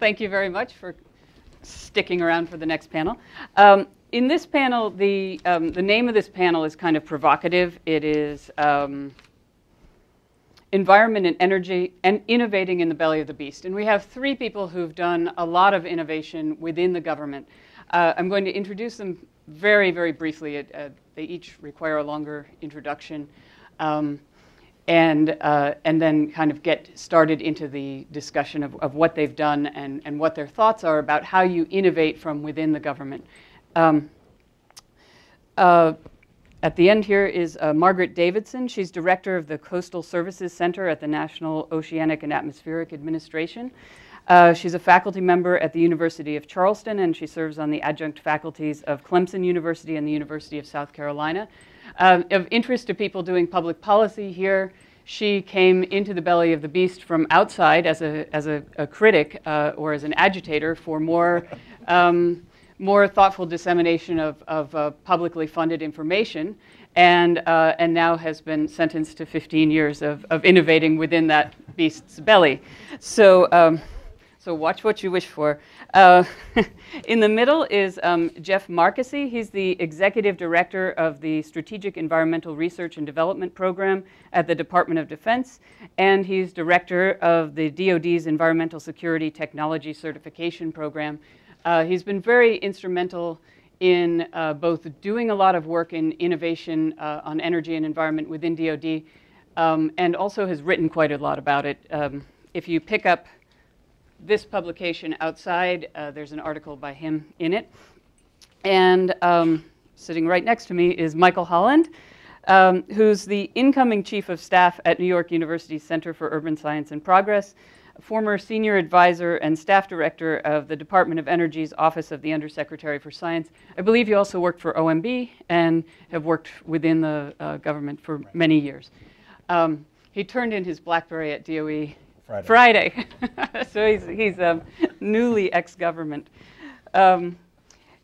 thank you very much for sticking around for the next panel. Um, in this panel, the, um, the name of this panel is kind of provocative. It is um, Environment and Energy and Innovating in the Belly of the Beast. And we have three people who've done a lot of innovation within the government. Uh, I'm going to introduce them very, very briefly. uh, they each require a longer introduction. Um, and, uh, and then kind of get started into the discussion of, of what they've done and, and what their thoughts are about how you innovate from within the government. Um, uh, at the end here is uh, Margaret Davidson. She's director of the Coastal Services Center at the National Oceanic and Atmospheric Administration. Uh, she's a faculty member at the University of Charleston, and she serves on the adjunct faculties of Clemson University and the University of South Carolina. Uh, of interest to people doing public policy here, she came into the belly of the beast from outside as a, as a, a critic uh, or as an agitator for more um, more thoughtful dissemination of, of uh, publicly funded information, and, uh, and now has been sentenced to 15 years of, of innovating within that beast's belly. So, um, so watch what you wish for. Uh, in the middle is um, Jeff Marqusee. He's the executive director of the Strategic Environmental Research and Development Program at the Department of Defense, and he's director of the DoD's Environmental Security Technology Certification Program, uh, he's been very instrumental in uh, both doing a lot of work in innovation uh, on energy and environment within DoD, um, and also has written quite a lot about it. Um, if you pick up this publication outside, uh, there's an article by him in it. And um, sitting right next to me is Michael Holland, um, who's the incoming chief of staff at New York University's Center for Urban Science and Progress former senior advisor and staff director of the Department of Energy's Office of the Undersecretary for Science. I believe you also worked for OMB and have worked within the uh, government for many years. Um, he turned in his BlackBerry at DOE Friday. Friday. so he's, he's um, newly ex-government. Um,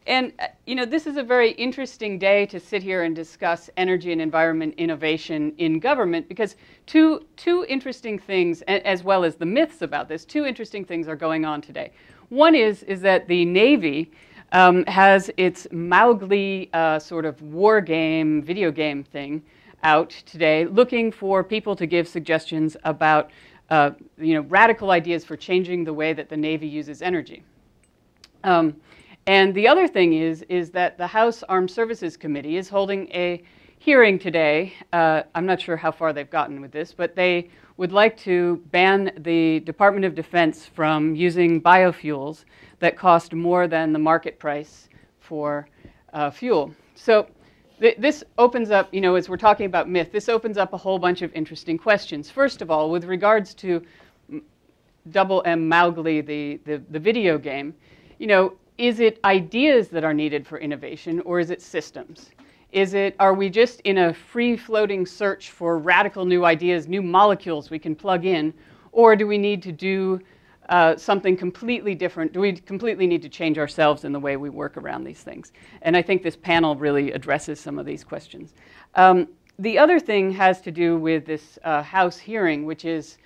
and, uh, you know, this is a very interesting day to sit here and discuss energy and environment innovation in government because two, two interesting things, as well as the myths about this, two interesting things are going on today. One is, is that the Navy um, has its MMOWGLI uh, sort of war game, video game thing out today, looking for people to give suggestions about, uh, you know, radical ideas for changing the way that the Navy uses energy. Um, and the other thing is, is that the House Armed Services Committee is holding a hearing today. Uh, I'm not sure how far they've gotten with this, but they would like to ban the Department of Defense from using biofuels that cost more than the market price for uh, fuel. So th this opens up, you know, as we're talking about myth, this opens up a whole bunch of interesting questions. First of all, with regards to Double M Mowgli, the, the, the video game, you know, is it ideas that are needed for innovation or is it systems? Is it, are we just in a free floating search for radical new ideas, new molecules we can plug in, or do we need to do uh, something completely different? Do we completely need to change ourselves in the way we work around these things? And I think this panel really addresses some of these questions. Um, the other thing has to do with this uh, House hearing, which is,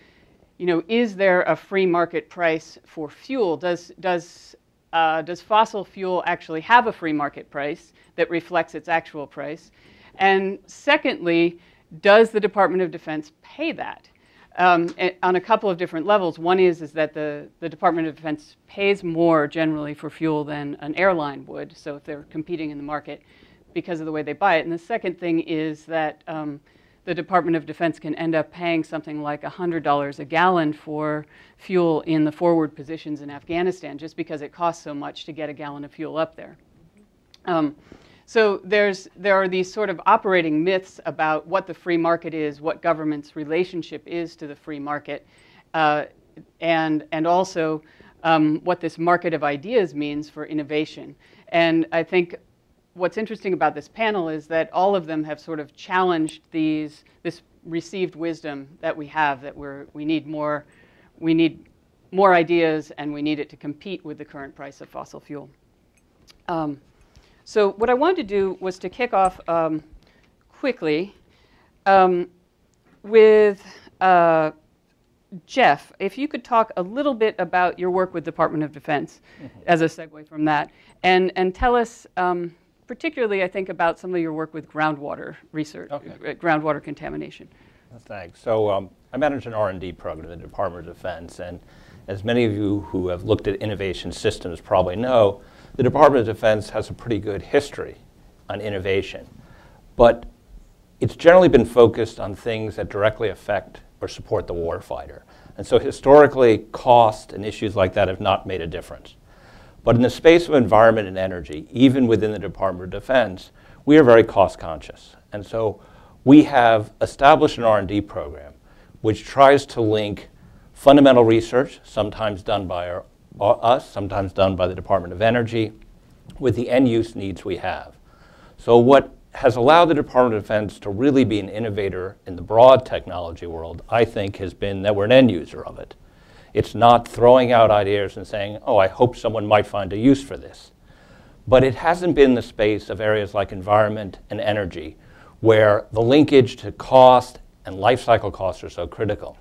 you know, is there a free market price for fuel? Does, does uh, does fossil fuel actually have a free market price that reflects its actual price? And secondly, does the Department of Defense pay that? Um, on a couple of different levels. One is, is that the, the Department of Defense pays more generally for fuel than an airline would, so if they're competing in the market because of the way they buy it. And the second thing is that um, the Department of Defense can end up paying something like $100 a gallon for fuel in the forward positions in Afghanistan just because it costs so much to get a gallon of fuel up there. Um, so there's, there are these sort of operating myths about what the free market is, what government's relationship is to the free market, uh, and, and also um, what this market of ideas means for innovation. And I think what's interesting about this panel is that all of them have sort of challenged these, this received wisdom that we have, that we're, we need more, we need more ideas and we need it to compete with the current price of fossil fuel. Um, so what I wanted to do was to kick off um, quickly um, with uh, Jeff, if you could talk a little bit about your work with Department of Defense mm-hmm. as a segue from that, and, and tell us um, particularly, I think, about some of your work with groundwater research, okay. Uh, groundwater contamination. Thanks. So um, I manage an R&D program in the Department of Defense, and as many of you who have looked at innovation systems probably know, the Department of Defense has a pretty good history on innovation. But it's generally been focused on things that directly affect or support the warfighter. And so historically, cost and issues like that have not made a difference. But in the space of environment and energy, even within the Department of Defense, we are very cost conscious. And so we have established an R&D program which tries to link fundamental research, sometimes done by our, Uh, us, sometimes done by the Department of Energy, with the end use needs we have. So what has allowed the Department of Defense to really be an innovator in the broad technology world, I think, has been that we're an end user of it. It's not throwing out ideas and saying, oh, I hope someone might find a use for this. But it hasn't been the space of areas like environment and energy where the linkage to cost and life cycle costs are so critical.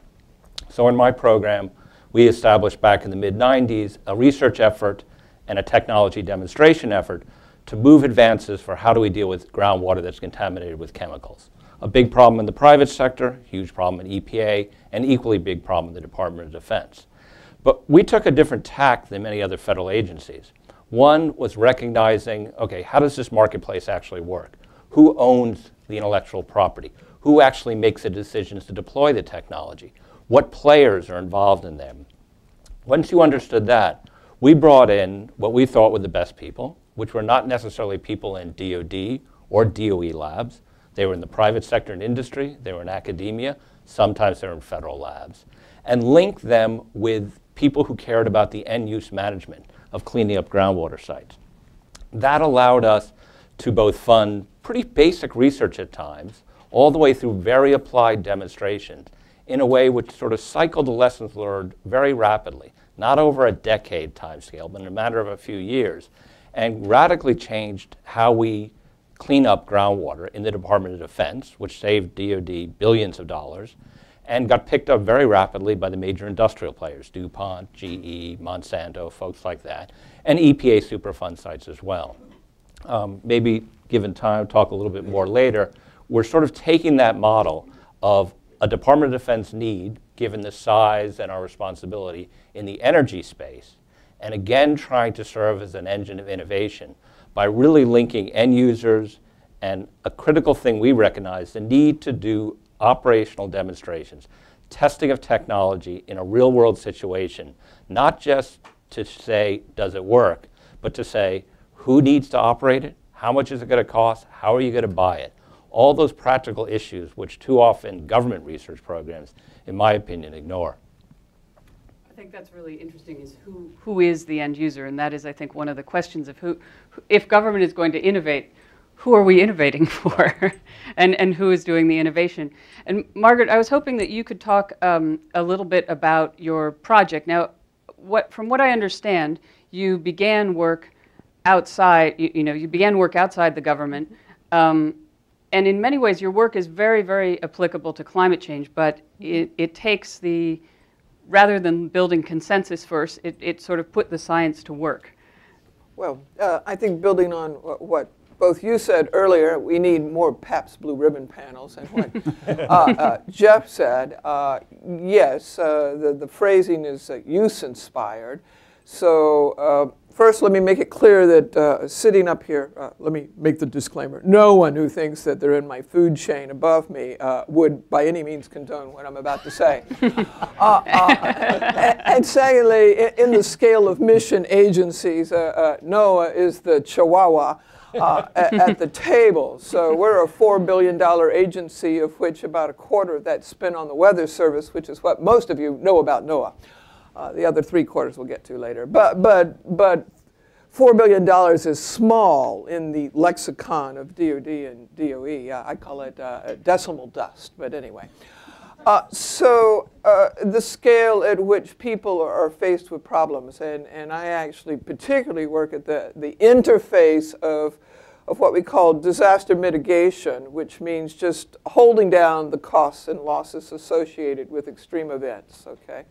So in my program, we established back in the mid 90s a research effort and a technology demonstration effort to move advances for how do we deal with groundwater that's contaminated with chemicals. A big problem in the private sector, huge problem in EPA, and equally big problem in the Department of Defense. But we took a different tack than many other federal agencies. One was recognizing, okay, how does this marketplace actually work? Who owns the intellectual property? Who actually makes the decisions to deploy the technology? What players are involved in them? Once you understood that, we brought in what we thought were the best people, which were not necessarily people in DoD or DOE labs. They were in the private sector and industry, they were in academia, sometimes they were in federal labs, and linked them with people who cared about the end use management of cleaning up groundwater sites. That allowed us to both fund pretty basic research at times, all the way through very applied demonstrations, in a way which sort of cycled the lessons learned very rapidly, not over a decade time scale, but in a matter of a few years, and radically changed how we clean up groundwater in the Department of Defense, which saved DoD billions of dollars, and got picked up very rapidly by the major industrial players, DuPont, GE, Monsanto, folks like that, and EPA Superfund sites as well. Um, maybe given time, talk a little bit more later, we're sort of taking that model of a Department of Defense need, given the size and our responsibility in the energy space, and again trying to serve as an engine of innovation by really linking end users and a critical thing we recognize the need to do operational demonstrations, testing of technology in a real world situation, not just to say, does it work, but to say, who needs to operate it? How much is it going to cost? How are you going to buy it? All those practical issues, which too often government research programs, in my opinion, ignore I think that's really interesting is who, who is the end user? And that is, I think, one of the questions of who, if government is going to innovate, who are we innovating for? and, and who is doing the innovation? And Margaret, I was hoping that you could talk um, a little bit about your project. Now, what, from what I understand, you began work outside, you, you know, you began work outside the government. Um, and in many ways, your work is very, very applicable to climate change, but it, it takes the rather than building consensus first, it, it sort of put the science to work. Well, uh, I think building on what both you said earlier, we need more Pabst Blue Ribbon panels, and what uh, uh, Jeff said, uh, yes, uh, the, the phrasing is uh, use-inspired. So First, let me make it clear that uh, sitting up here, uh, let me make the disclaimer. No one who thinks that they're in my food chain above me uh, would by any means condone what I'm about to say. Uh, uh, and, and, secondly, in the scale of mission agencies, uh, NOAA is the chihuahua at, at, the table. So we're a $4 billion agency, of which about a quarter of that's spent on the Weather Service, which is what most of you know about NOAA. Uh, the other three quarters we'll get to later. But, but, but $4 billion is small in the lexicon of DOD and DOE. Uh, I call it uh, decimal dust, but anyway. Uh, so uh, the scale at which people are faced with problems, and, and I actually particularly work at the, the interface of of what we call disaster mitigation, which means just holding down the costs and losses associated with extreme events, okay?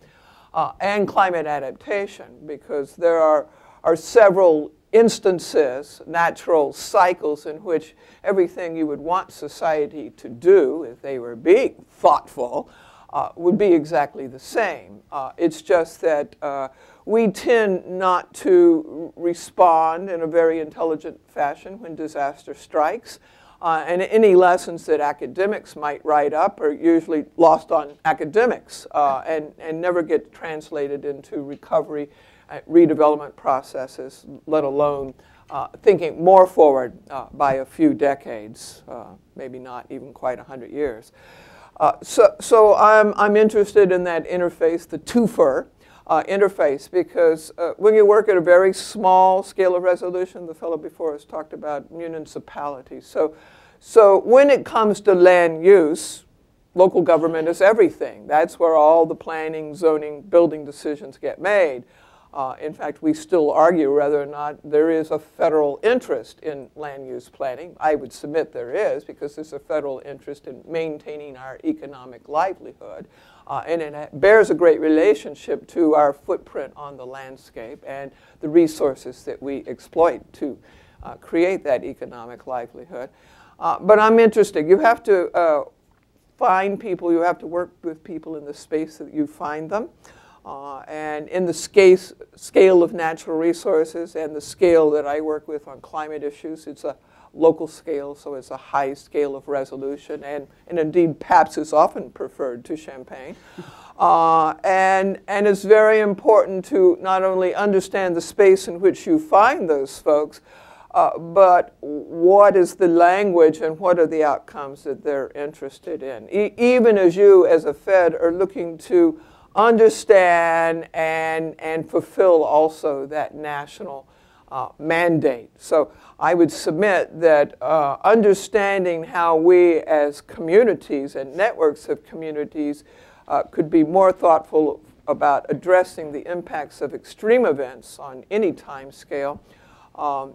Uh, and climate adaptation, because there are, are several instances, natural cycles in which everything you would want society to do if they were being thoughtful uh, would be exactly the same. Uh, it's just that uh, we tend not to respond in a very intelligent fashion when disaster strikes. Uh, and any lessons that academics might write up are usually lost on academics uh, and, and never get translated into recovery uh, redevelopment processes, let alone uh, thinking more forward uh, by a few decades, uh, maybe not even quite 100 years. So so I'm, I'm interested in that interface, the twofer uh, interface, because when you work at a very small scale of resolution, the fellow before us talked about municipalities. So, so when it comes to land use, local government is everything. That's where all the planning, zoning, building decisions get made. Uh, in fact, we still argue whether or not there is a federal interest in land use planning. I would submit there is because there's a federal interest in maintaining our economic livelihood. Uh, and it bears a great relationship to our footprint on the landscape and the resources that we exploit to uh, create that economic livelihood. Uh, but I'm interested. You have to uh, find people, you have to work with people in the space that you find them. Uh, and in the scale, scale of natural resources and the scale that I work with on climate issues, it's a local scale, so it's a high scale of resolution. And, and indeed, Pabst is often preferred to champagne. Uh, and, and it's very important to not only understand the space in which you find those folks, uh, but what is the language and what are the outcomes that they're interested in. E even as you, as a Fed, are looking to understand and, and fulfill also that national uh, mandate. So I would submit that uh, understanding how we as communities and networks of communities uh, could be more thoughtful about addressing the impacts of extreme events on any time scale. Um,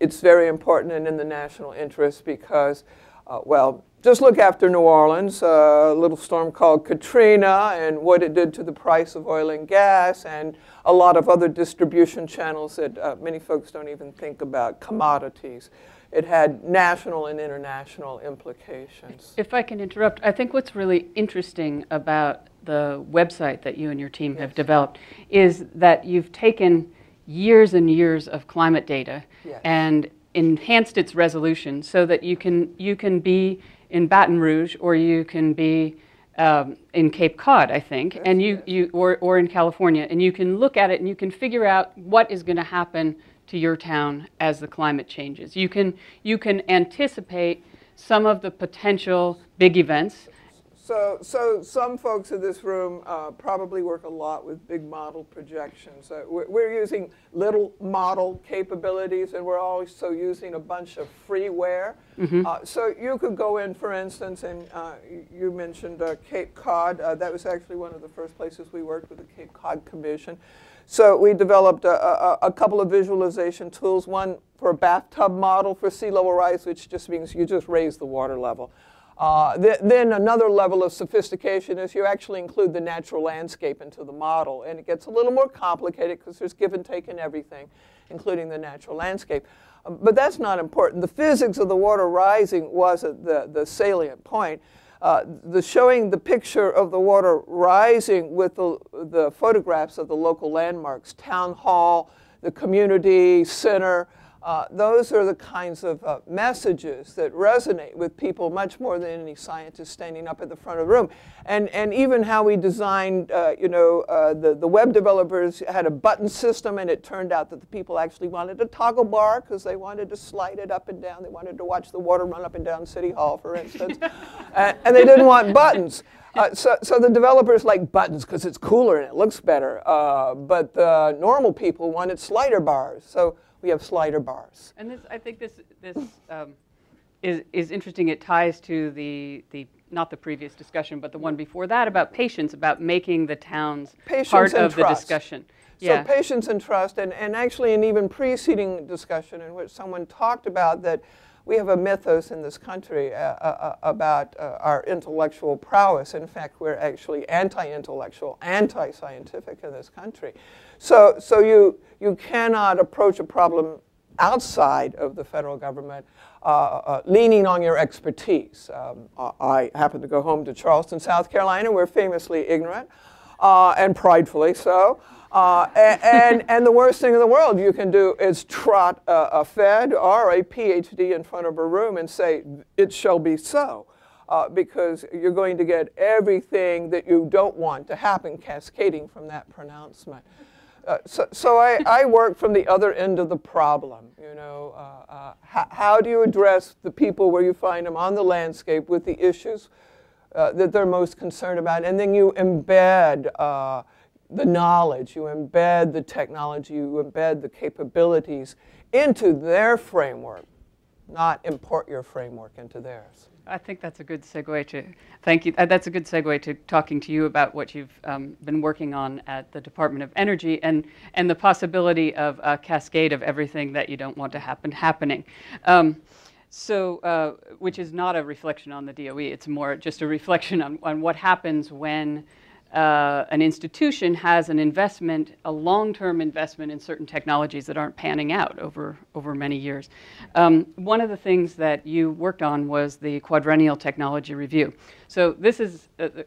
it's very important and in the national interest because, uh, well, just look after New Orleans, a little storm called Katrina and what it did to the price of oil and gas and a lot of other distribution channels that uh, many folks don't even think about, commodities. It had national and international implications. If I can interrupt, I think what's really interesting about the website that you and your team yes. have developed is that you've taken years and years of climate data yes. and enhanced its resolution so that you can, you can be in Baton Rouge, or you can be um, in Cape Cod, I think, and you, you or, or in California, and you can look at it and you can figure out what is going to happen to your town as the climate changes. You can, you can anticipate some of the potential big events so, so some folks in this room uh, probably work a lot with big model projections. Uh, we're, we're, using little model capabilities, and we're also using a bunch of freeware. Mm -hmm. uh, so you could go in, for instance, and uh, you mentioned uh, Cape Cod. Uh, that was actually one of the first places we worked with the Cape Cod Commission. So we developed a, a, a couple of visualization tools, one for a bathtub model for sea level rise, which just means you just raise the water level. Uh, th then another level of sophistication is you actually include the natural landscape into the model. And it gets a little more complicated because there's give and take in everything, including the natural landscape. Um, but that's not important. The physics of the water rising was the, the salient point. Uh, the showing the picture of the water rising with the, the photographs of the local landmarks, town hall, the community center, uh, those are the kinds of uh, messages that resonate with people much more than any scientist standing up at the front of the room. And, and even how we designed, uh, you know, uh, the, the web developers had a button system and it turned out that the people actually wanted a toggle bar because they wanted to slide it up and down. They wanted to watch the water run up and down City Hall, for instance. and, and they didn't want buttons. Uh, so, so the developers like buttons because it's cooler and it looks better. Uh, but the normal people wanted slider bars. So we have slider bars. And this, I think this, this um, is, is interesting. It ties to the, the not the previous discussion, but the one before that about patience, about making the towns Patience part of trust. the discussion. So Yeah. patience and trust, and, and actually an even preceding discussion in which someone talked about that we have a mythos in this country uh, uh, uh, about uh, our intellectual prowess. In fact, we're actually anti-intellectual, anti-scientific in this country. So, so you, you cannot approach a problem outside of the federal government uh, uh, leaning on your expertise. Um, I happen to go home to Charleston, South Carolina. We're famously ignorant uh, and pridefully so. Uh, a- and, and the worst thing in the world you can do is trot a, a Fed or a PhD in front of a room and say, it shall be so. Uh, because you're going to get everything that you don't want to happen cascading from that pronouncement. Uh, so so I, I work from the other end of the problem. You know, uh, uh, how, how do you address the people where you find them on the landscape with the issues uh, that they're most concerned about, and then you embed uh, the knowledge, you embed the technology, you embed the capabilities into their framework, not import your framework into theirs. I think that's a good segue to, thank you, uh, that's a good segue to talking to you about what you've um, been working on at the Department of Energy and, and the possibility of a cascade of everything that you don't want to happen happening. Um, so, uh, which is not a reflection on the DOE, it's more just a reflection on, on what happens when uh, an institution has an investment, a long-term investment in certain technologies that aren't panning out over, over many years. Um, one of the things that you worked on was the quadrennial technology review. So this is uh, the,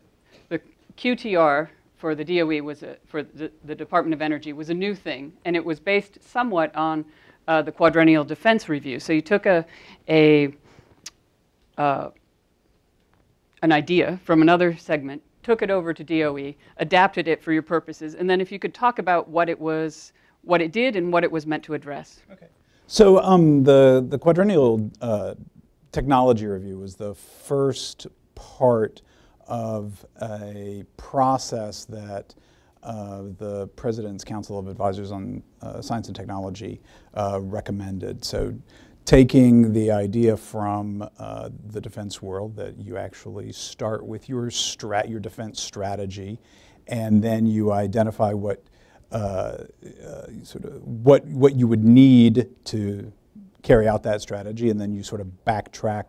the QTR for the DOE was a, for the, the Department of Energy was a new thing, and it was based somewhat on uh, the quadrennial defense review. So you took a, a uh, an idea from another segment, took it over to DOE, adapted it for your purposes, and then if you could talk about what it was, what it did, and what it was meant to address. Okay. So um, the the quadrennial uh, technology review was the first part of a process that uh, the President's Council of Advisors on uh, Science and Technology uh, recommended. So taking the idea from uh, the defense world that you actually start with your strat, your defense strategy, and then you identify what uh, uh, sort of what what you would need to carry out that strategy, and then you sort of backtrack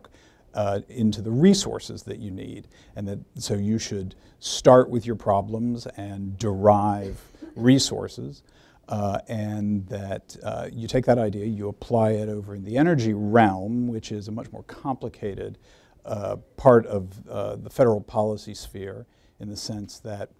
uh, into the resources that you need, and that so you should start with your problems and derive resources. Uh, and that uh, you take that idea, you apply it over in the energy realm, which is a much more complicated uh, part of uh, the federal policy sphere in the sense that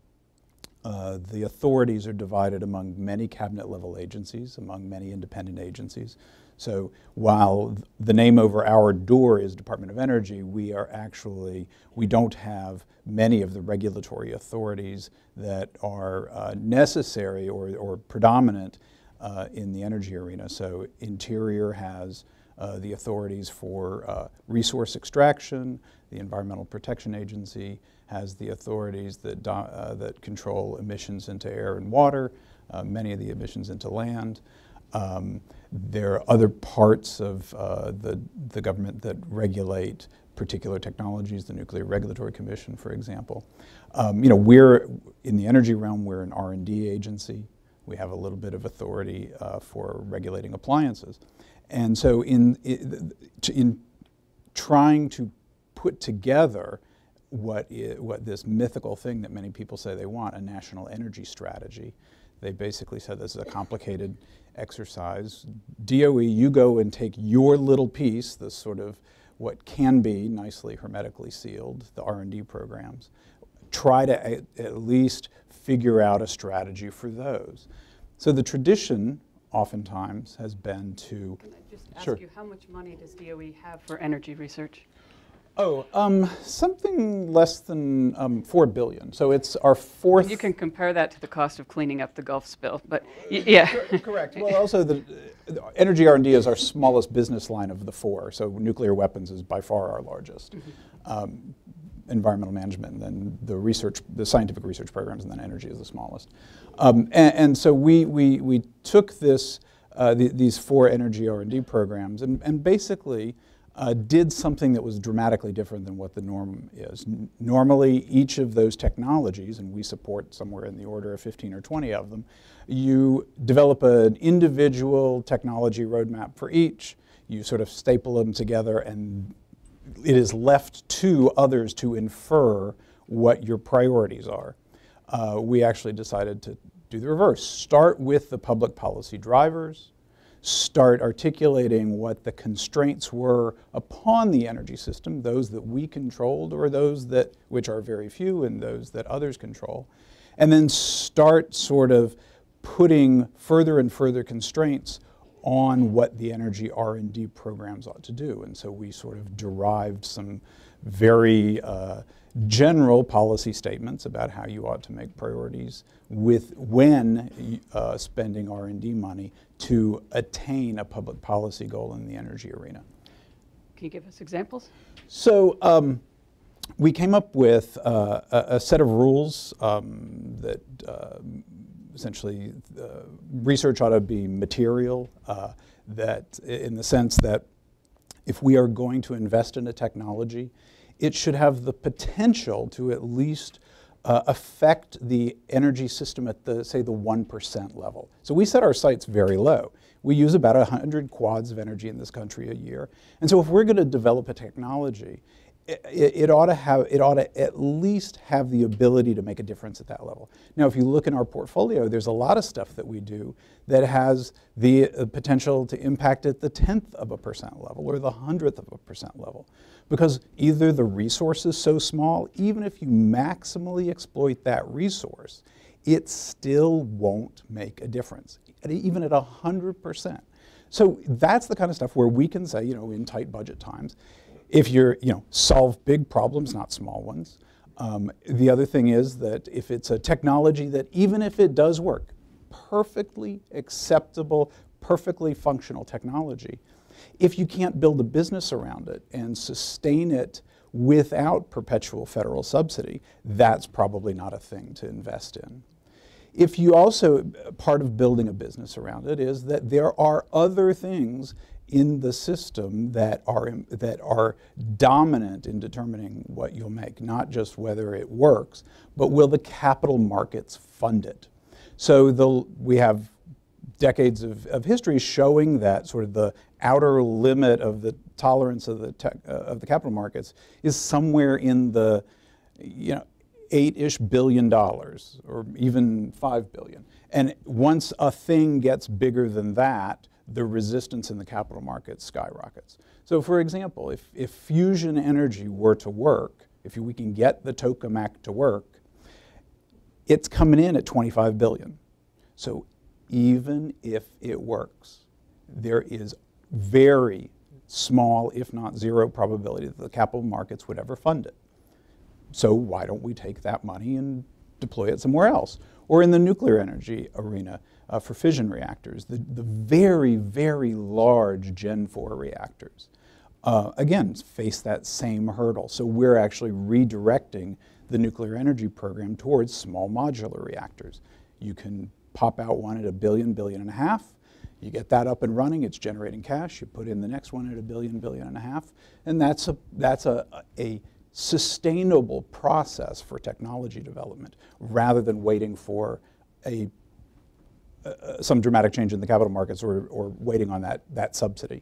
uh, the authorities are divided among many cabinet level agencies, among many independent agencies. So while the name over our door is Department of Energy, we are actually, we don't have many of the regulatory authorities that are uh, necessary or, or predominant uh, in the energy arena. So Interior has uh, the authorities for uh, resource extraction, the Environmental Protection Agency has the authorities that, uh, that control emissions into air and water, uh, many of the emissions into land. Um, there are other parts of uh, the, the government that regulate particular technologies, the Nuclear Regulatory Commission, for example. Um, you know, we're in the energy realm. We're an R&D agency. We have a little bit of authority uh, for regulating appliances, and so in in trying to put together what i what this mythical thing that many people say they want, a national energy strategy. They basically said this is a complicated exercise. DOE, you go and take your little piece, this sort of what can be nicely hermetically sealed, the R&D programs. Try to at, at least figure out a strategy for those. So the tradition oftentimes has been to Can I just ask Sure. you, how much money does DOE have for energy research? Oh, um, something less than um, four billion. So it's our fourth. You can compare that to the cost of cleaning up the Gulf spill, but yeah. Correct. Well, also the, the energy R&D is our smallest business line of the four. So nuclear weapons is by far our largest. Um, environmental management, and then the research, the scientific research programs, and then energy is the smallest. Um, and, and so we we we took this uh, the, these four energy R&D programs, and and basically. Uh, did something that was dramatically different than what the norm is. N- normally, each of those technologies, and we support somewhere in the order of 15 or 20 of them, you develop an individual technology roadmap for each, you sort of staple them together, and it is left to others to infer what your priorities are. Uh, we actually decided to do the reverse. Start with the public policy drivers, start articulating what the constraints were upon the energy system, those that we controlled or those that, which are very few, and those that others control, and then start sort of putting further and further constraints on what the energy R&D programs ought to do. And so we sort of derived some very uh, general policy statements about how you ought to make priorities with when uh, spending R&D money to attain a public policy goal in the energy arena. Can you give us examples? So um, we came up with uh, a, a, set of rules um, that uh, essentially uh, research ought to be material, uh, that in the sense that if we are going to invest in a technology, it should have the potential to at least uh, affect the energy system at the, say, the 1% level. So we set our sights very low. We use about 100 quads of energy in this country a year. And so if we're going to develop a technology, it, it, ought to have, it ought to at least have the ability to make a difference at that level. Now, if you look in our portfolio, there's a lot of stuff that we do that has the uh, potential to impact at the tenth of a percent level or the hundredth of a percent level. Because either the resource is so small, even if you maximally exploit that resource, it still won't make a difference, even at a 100%. So that's the kind of stuff where we can say, you know, in tight budget times, if you're, you know, solve big problems, not small ones. Um, the other thing is that if it's a technology that even if it does work, perfectly acceptable, perfectly functional technology, if you can't build a business around it and sustain it without perpetual federal subsidy, that's probably not a thing to invest in. If you also, part of building a business around it is that there are other things in the system that are, that are dominant in determining what you'll make, not just whether it works, but will the capital markets fund it? So the, we have decades of, of history showing that sort of the outer limit of the tolerance of the, tech, uh, of the capital markets is somewhere in the, you know, eight-ish billion dollars or even five billion. And once a thing gets bigger than that, the resistance in the capital markets skyrockets. So for example, if, if fusion energy were to work, if we can get the tokamak to work, it's coming in at 25 billion. So even if it works, there is very small, if not zero, probability that the capital markets would ever fund it. So why don't we take that money and deploy it somewhere else? Or in the nuclear energy arena, uh, for fission reactors, the, the very, very large Gen 4 reactors, uh, again, face that same hurdle. So we're actually redirecting the nuclear energy program towards small modular reactors. You can pop out one at a billion, billion and a half. You get that up and running, it's generating cash. You put in the next one at a billion, billion and a half. And that's a, that's a, a sustainable process for technology development rather than waiting for a uh, some dramatic change in the capital markets or, or waiting on that, that subsidy.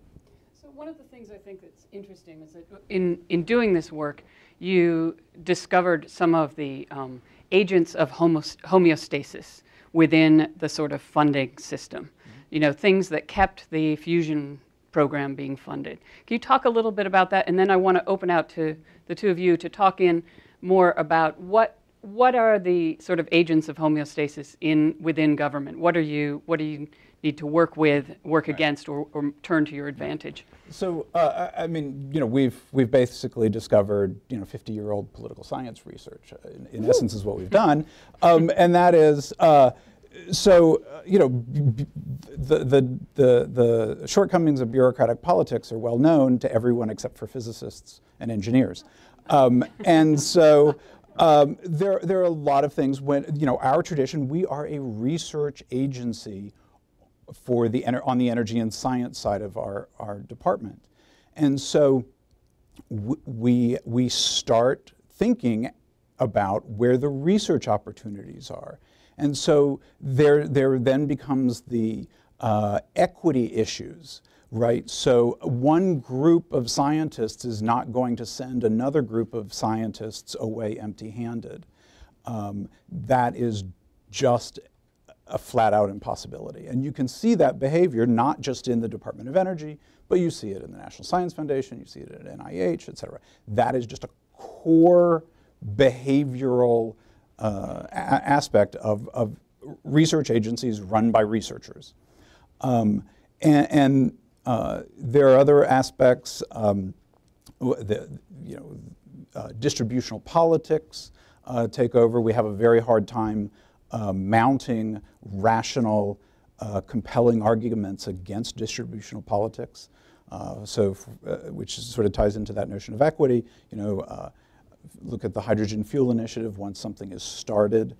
So one of the things I think that's interesting is that in, in doing this work, you discovered some of the um, agents of homeostasis within the sort of funding system. Mm-hmm. You know, things that kept the fusion program being funded. Can you talk a little bit about that? And then I want to open out to the two of you to talk in more about what what are the sort of agents of homeostasis in within government? What are you what do you need to work with, work right. against, or, or, turn to your advantage? So, uh, I mean, you know, we've we've basically discovered, you know, 50-year-old political science research. Uh, in, in essence, is what we've done, um, and that is. Uh, so, uh, you know, the, the, the, the shortcomings of bureaucratic politics are well known to everyone except for physicists and engineers. Um, and so um, there, there are a lot of things when, you know, our tradition, we are a research agency for the, on the energy and science side of our, our department. And so we, we start thinking about where the research opportunities are. And so there, there then becomes the uh, equity issues, right? So one group of scientists is not going to send another group of scientists away empty handed. Um, that is just a flat out impossibility. And you can see that behavior not just in the Department of Energy, but you see it in the National Science Foundation, you see it at NIH, et cetera. That is just a core behavioral aspect of, of research agencies run by researchers. Um, and, and uh, there are other aspects, um, the, you know, uh, distributional politics uh, take over. We have a very hard time uh, mounting rational, uh, compelling arguments against distributional politics. Uh, so, which sort of ties into that notion of equity. You know, look at the hydrogen fuel initiative. Once something is started,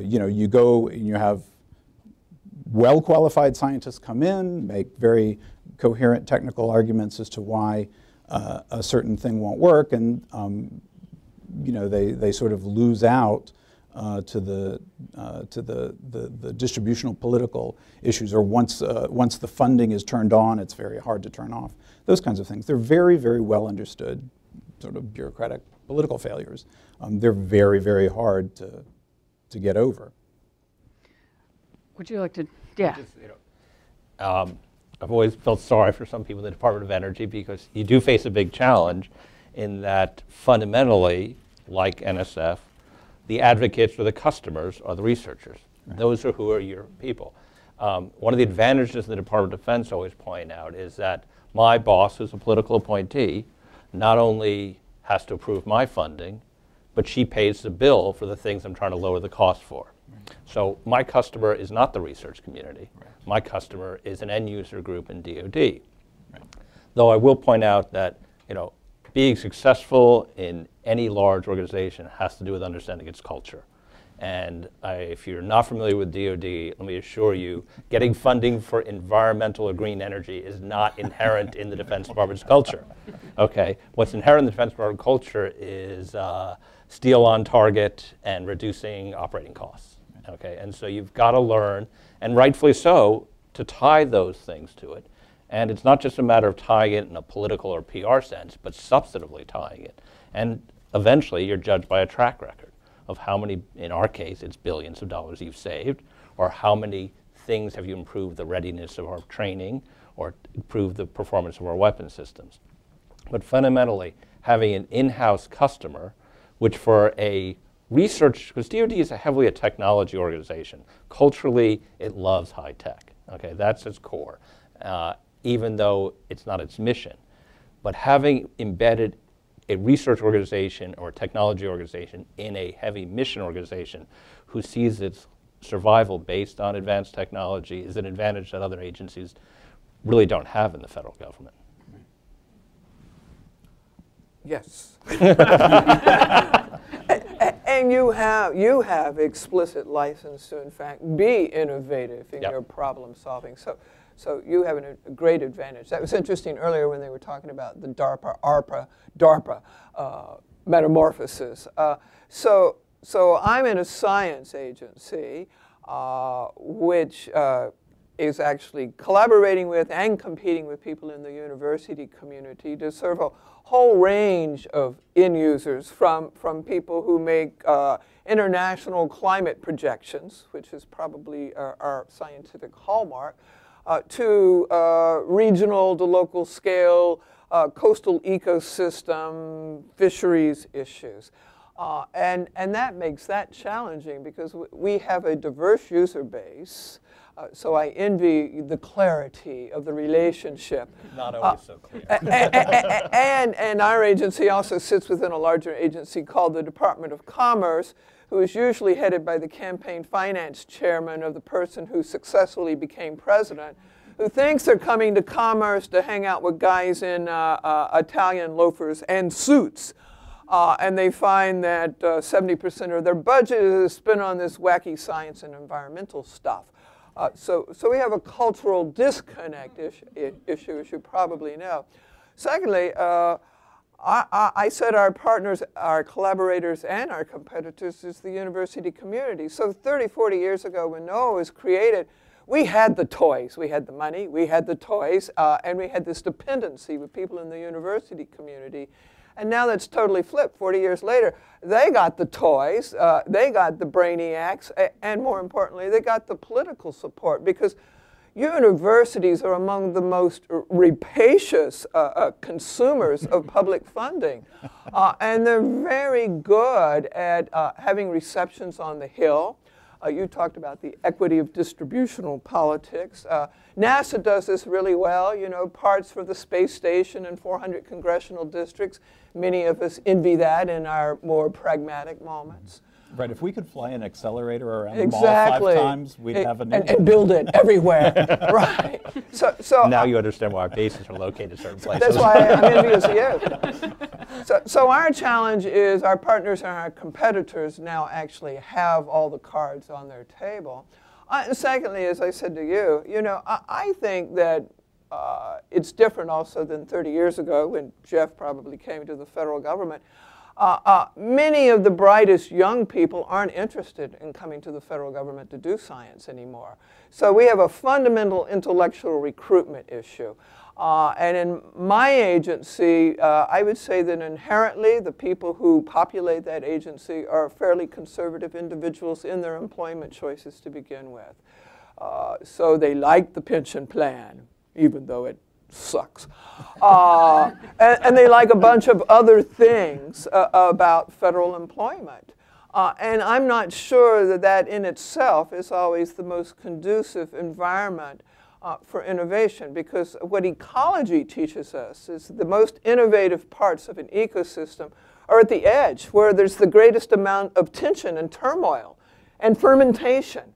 you know, you go and you have well qualified scientists come in, make very coherent technical arguments as to why uh, a certain thing won't work, and um, you know they, they sort of lose out uh, to the uh, to the, the, the distributional political issues, or once uh, once the funding is turned on, it's very hard to turn off. Those kinds of things. They're very very well understood, sort of bureaucratic political failures. Um, they're very very hard to to get over. Would you like to? Yeah. Just, you know, um, I've always felt sorry for some people in the Department of Energy because you do face a big challenge in that fundamentally, like NSF, the advocates or the customers are the researchers. Right. Those are who are your people. Um, one of the advantages the Department of Defense always point out is that my boss, who's a political appointee, not only has to approve my funding, but she pays the bill for the things I'm trying to lower the cost for. So my customer is not the research community. Right. My customer is an end user group in DoD. Right. Though I will point out that you know being successful in any large organization has to do with understanding its culture. And I, if you're not familiar with DoD, let me assure you, getting funding for environmental or green energy is not inherent in the Defense Department's culture. Okay, what's inherent in the Defense Department culture is uh, steel on target and reducing operating costs. Okay, and so you've got to learn, and rightfully so, to tie those things to it. And it's not just a matter of tying it in a political or PR sense, but substantively tying it. And eventually, you're judged by a track record of how many, in our case, it's billions of dollars you've saved, or how many things have you improved the readiness of our training, or improved the performance of our weapon systems. But fundamentally, having an in house customer, which for a research, because DoD is a heavily a technology organization. Culturally, it loves high tech. Okay, that's its core, uh, even though it's not its mission. But having embedded a research organization or a technology organization in a heavy mission organization who sees its survival based on advanced technology is an advantage that other agencies really don't have in the federal government. Yes. And you have, you have explicit license to, in fact, be innovative in yep. your problem solving. So, so you have an, a great advantage. That was interesting earlier when they were talking about the DARPA, ARPA, DARPA uh, metamorphosis. Uh, so, so I'm in a science agency, uh, which uh, is actually collaborating with and competing with people in the university community to serve a whole range of end users from, from people who make uh, international climate projections, which is probably our, our scientific hallmark, uh, to uh, regional to local scale, uh, coastal ecosystem, fisheries issues. Uh, and, and that makes that challenging because we have a diverse user base uh, so I envy the clarity of the relationship. Not always uh, so clear. and, and our agency also sits within a larger agency called the Department of Commerce, who is usually headed by the campaign finance chairman of the person who successfully became president, who thinks they're coming to commerce to hang out with guys in uh, uh Italian loafers and suits. Uh, and they find that 70% of their budget is spent on this wacky science and environmental stuff. Uh, so, so we have a cultural disconnect issue, issue, as you probably know. Secondly, uh, I, I, said our partners, our collaborators, and our competitors is the university community. So 30, 40 years ago when NOAA was created, we had the toys. We had the money, we had the toys, uh, and we had this dependency with people in the university community. And now that's totally flipped. 40 years later, they got the toys, uh, they got the brainiacs, and more importantly, they got the political support because universities are among the most rapacious uh, uh, consumers of public funding. Uh, and they're very good at uh, having receptions on the Hill. Uh, you talked about the equity of distributional politics. Uh, NASA does this really well, you know, parts for the space station in 400 congressional districts. Many of us envy that in our more pragmatic moments. Right, if we could fly an accelerator around exactly. the mall five times, we'd it, have a new and, and, build it everywhere. right. So, so now you understand why our bases are located certain places. That's why I'm envious of you. So, so our challenge is our partners and our competitors now actually have all the cards on their table. Uh, and secondly, as I said to you, you know, I, I think that uh, it's different also than 30 years ago when Jeff probably came to the federal government. Uh, uh, many of the brightest young people aren't interested in coming to the federal government to do science anymore. So we have a fundamental intellectual recruitment issue. Uh, and in my agency, uh, I would say that inherently the people who populate that agency are fairly conservative individuals in their employment choices to begin with. Uh, so they like the pension plan, even though it sucks. Uh, and, and, they like a bunch of other things uh, about federal employment. Uh, and I'm not sure that that in itself is always the most conducive environment uh, for innovation because what ecology teaches us is the most innovative parts of an ecosystem are at the edge where there's the greatest amount of tension and turmoil and fermentation.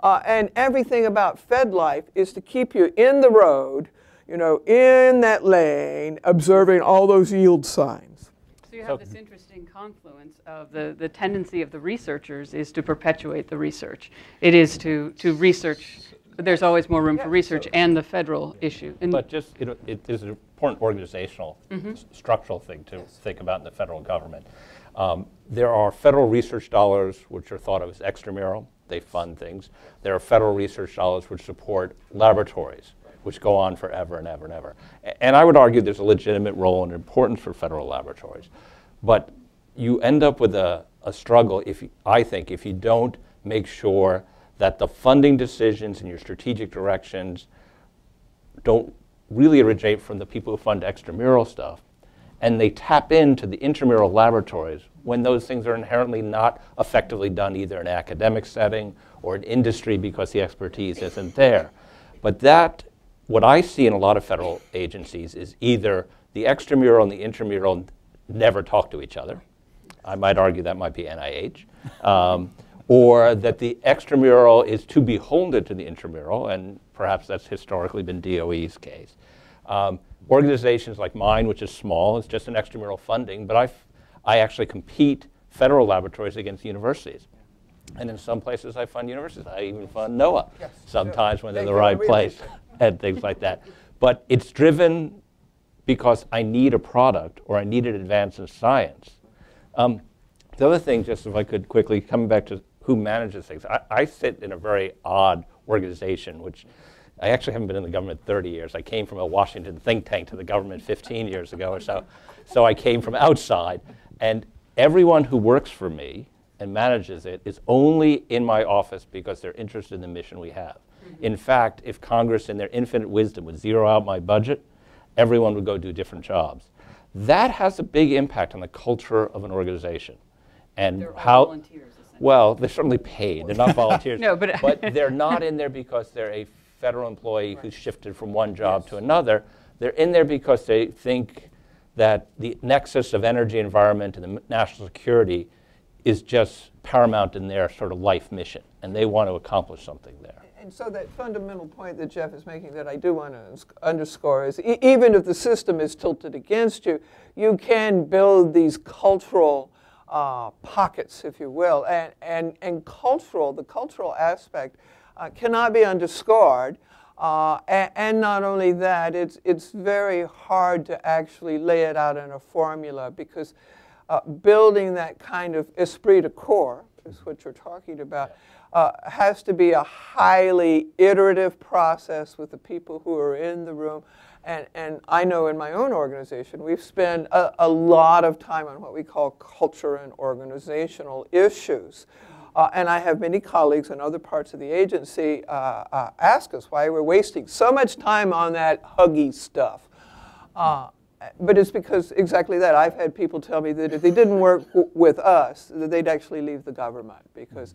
Uh, and everything about fed life is to keep you in the road you know, in that lane, observing all those yield signs. So you have this interesting confluence of the, the tendency of the researchers is to perpetuate the research. It is to, to research, there's always more room yeah, for research so and the federal issue. And but just, it, it is an important organizational, mm -hmm. structural thing to yes. think about in the federal government. Um, there are federal research dollars which are thought of as extramural. They fund things. There are federal research dollars which support laboratories which go on forever and ever and ever. And I would argue there's a legitimate role and importance for federal laboratories. But you end up with a, a struggle, if I think, if you don't make sure that the funding decisions and your strategic directions don't really originate from the people who fund extramural stuff, and they tap into the intramural laboratories when those things are inherently not effectively done either in an academic setting or in industry because the expertise isn't there. But that what I see in a lot of federal agencies is either the extramural and the intramural never talk to each other. I might argue that might be NIH. Um, or that the extramural is too beholden to the intramural, and perhaps that's historically been DOE's case. Um, organizations like mine, which is small, it's just an extramural funding, but I, I actually compete federal laboratories against universities. And in some places I fund universities. I even fund NOAA yes, sometimes sure. when they're in the right place and things like that. But it's driven because I need a product or I need an advance in science. Um, the other thing, just if I could quickly, coming back to who manages things, I, I, sit in a very odd organization, which I actually haven't been in the government 30 years. I came from a Washington think tank to the government 15 years ago or so. So I came from outside. And everyone who works for me and manages it is only in my office because they're interested in the mission we have. In fact, if Congress, in their infinite wisdom, would zero out my budget, everyone would go do different jobs. That has a big impact on the culture of an organization. And they're how volunteers. Well, they're certainly paid. They're not volunteers. no, but, but they're not in there because they're a federal employee right. who's shifted from one job yes. to another. They're in there because they think that the nexus of energy, environment, and the national security is just paramount in their sort of life mission, and they want to accomplish something there. And so that fundamental point that Jeff is making that I do want to underscore is e even if the system is tilted against you, you can build these cultural uh, pockets, if you will. And, and, and cultural, the cultural aspect uh, cannot be underscored. Uh, and, and, not only that, it's, it's very hard to actually lay it out in a formula because uh, building that kind of esprit de corps is what you're talking about, uh, has to be a highly iterative process with the people who are in the room. And, and I know in my own organization, we've spent a, a lot of time on what we call culture and organizational issues. Uh, and I have many colleagues in other parts of the agency uh, uh, ask us why we're wasting so much time on that huggy stuff. Uh, but it's because exactly that. I've had people tell me that if they didn't work with us, that they'd actually leave the government because